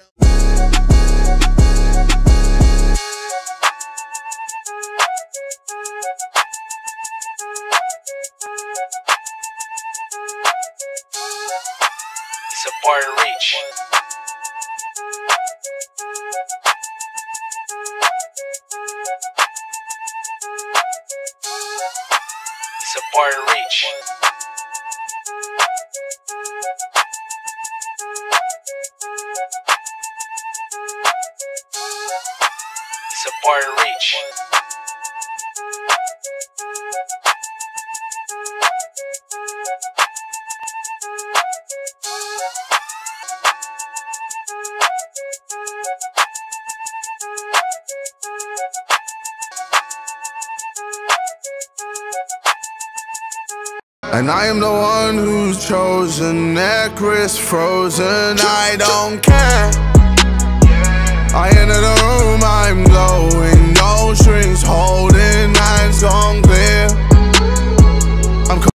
It's a reach. It's a reach. Support reach. And I am the one who's chosen, neck wrist frozen. I don't care.